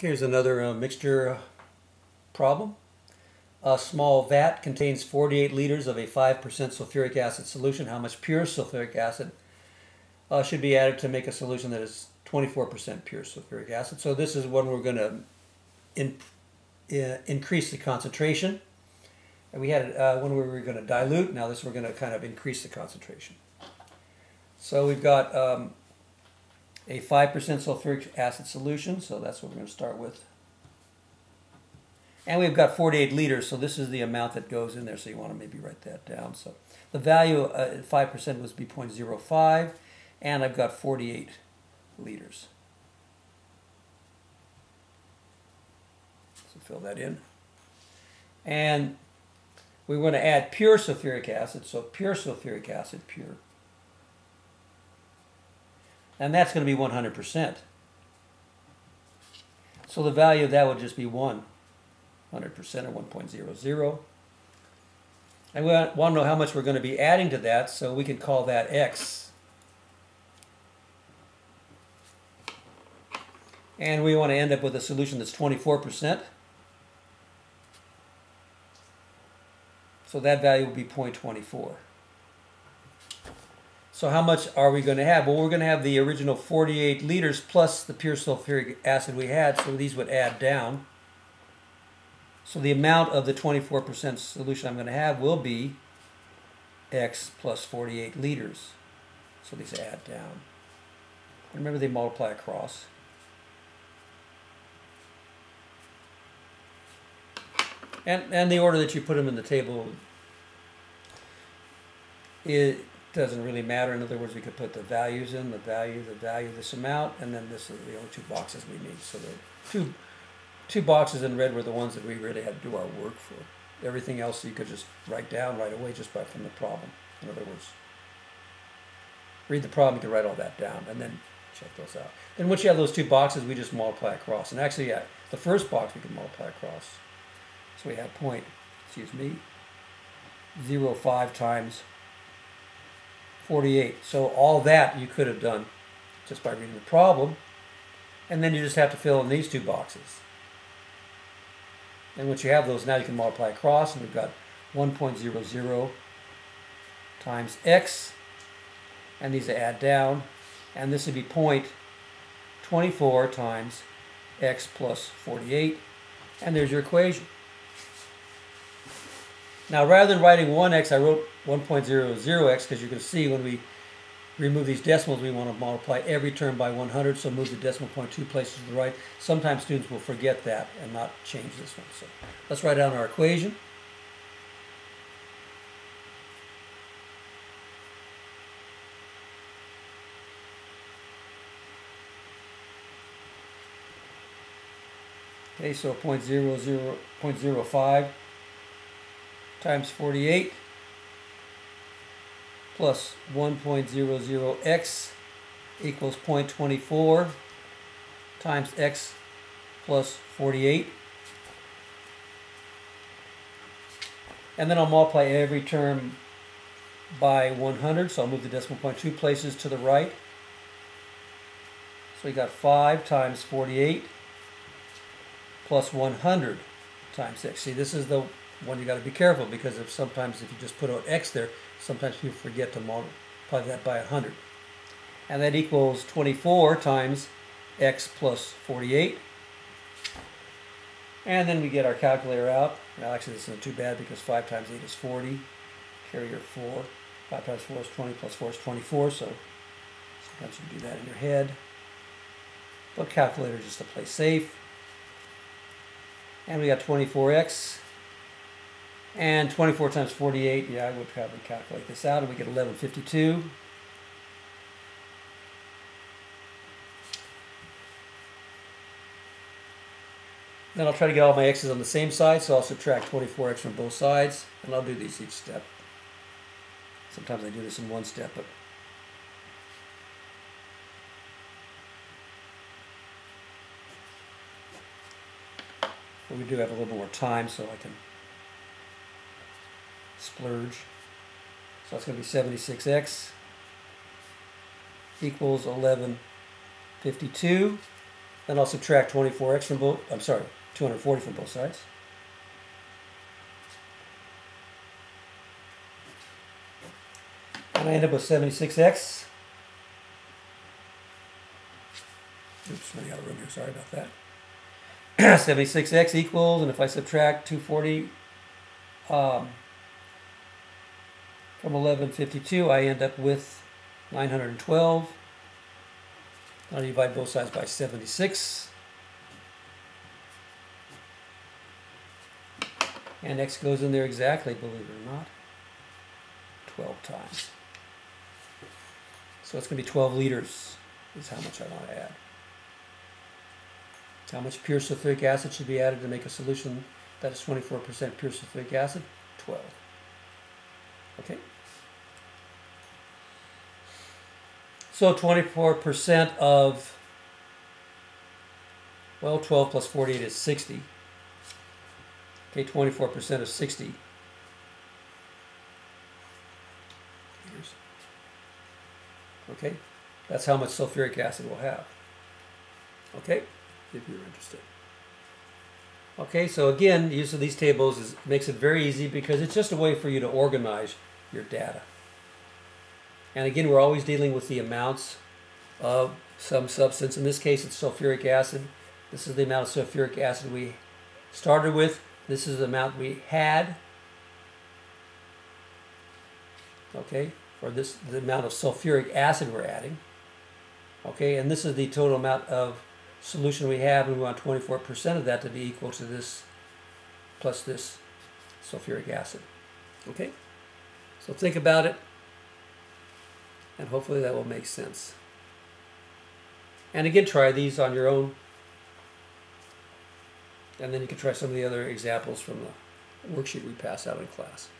Here's another uh, mixture uh, problem. A small vat contains 48 liters of a 5% sulfuric acid solution. How much pure sulfuric acid uh, should be added to make a solution that is 24% pure sulfuric acid? So this is when we're going to in, uh, increase the concentration. And we had uh, when we were going to dilute. Now this we're going to kind of increase the concentration. So we've got um, a 5% sulfuric acid solution, so that's what we're going to start with. And we've got 48 liters, so this is the amount that goes in there, so you want to maybe write that down. So the value at uh, 5% was be 0.05, and I've got 48 liters. So fill that in. And we want to add pure sulfuric acid, so pure sulfuric acid, pure and that's going to be 100%. So the value of that would just be 1, 100% or 1.00. And we want to know how much we're going to be adding to that, so we can call that x. And we want to end up with a solution that's 24%. So that value will be 0.24. So how much are we going to have? Well, we're going to have the original 48 liters plus the pure sulfuric acid we had, so these would add down. So the amount of the 24% solution I'm going to have will be x plus 48 liters. So these add down. Remember they multiply across. And, and the order that you put them in the table is, doesn't really matter. In other words, we could put the values in, the value, the value, this amount, and then this is the only two boxes we need. So the two, two boxes in red were the ones that we really had to do our work for. Everything else you could just write down right away just by from the problem. In other words, read the problem, you can write all that down, and then check those out. Then once you have those two boxes, we just multiply across. And actually, yeah, the first box we can multiply across. So we have point, excuse me, 0, 5 times 48. So all that you could have done just by reading the problem. And then you just have to fill in these two boxes. And once you have those, now you can multiply across, and we've got 1.00 times x, and these add down, and this would be 0.24 times x plus 48, and there's your equation. Now, rather than writing 1x, I wrote 1.00x because you can see when we remove these decimals, we want to multiply every term by 100, so move the decimal point two places to the right. Sometimes students will forget that and not change this one. So let's write down our equation. Okay, so 0.00, 0.05 times 48 plus 1.00x equals 0.24 times x plus 48. And then I'll multiply every term by 100, so I'll move the decimal point two places to the right. So we got 5 times 48 plus 100 times x. See, this is the one you got to be careful because if sometimes if you just put out x there, sometimes you forget to multiply that by 100. And that equals 24 times x plus 48. And then we get our calculator out. Well, actually, this isn't too bad because 5 times 8 is 40. Carry your 4. 5 times 4 is 20 plus 4 is 24. So sometimes you do that in your head. But calculator just to play safe. And we got 24x and 24 times 48, yeah, I would probably calculate this out, and we get 1152. Then I'll try to get all my x's on the same side, so I'll subtract 24x from both sides, and I'll do these each step. Sometimes I do this in one step, but but we do have a little more time, so I can splurge. So that's going to be 76x equals 1152. Then I'll subtract 24x from both, I'm sorry, 240 from both sides. And I end up with 76x. Oops, running out of room here, sorry about that. 76x equals, and if I subtract 240 um, from 1152, I end up with 912. I divide both sides by 76. And x goes in there exactly, believe it or not, 12 times. So it's going to be 12 liters is how much I want to add. How much pure sulfuric acid should be added to make a solution that is 24% pure sulfuric acid? 12. Okay? So 24% of, well, 12 plus 48 is 60. Okay, 24% of 60. Okay, that's how much sulfuric acid we'll have. Okay, if you're interested. Okay, so again, use of these tables is, makes it very easy because it's just a way for you to organize your data. And again, we're always dealing with the amounts of some substance. In this case, it's sulfuric acid. This is the amount of sulfuric acid we started with. This is the amount we had. Okay, or this the amount of sulfuric acid we're adding. Okay, and this is the total amount of solution we have, and we want 24% of that to be equal to this plus this sulfuric acid. Okay, so think about it, and hopefully that will make sense. And again, try these on your own, and then you can try some of the other examples from the worksheet we pass out in class.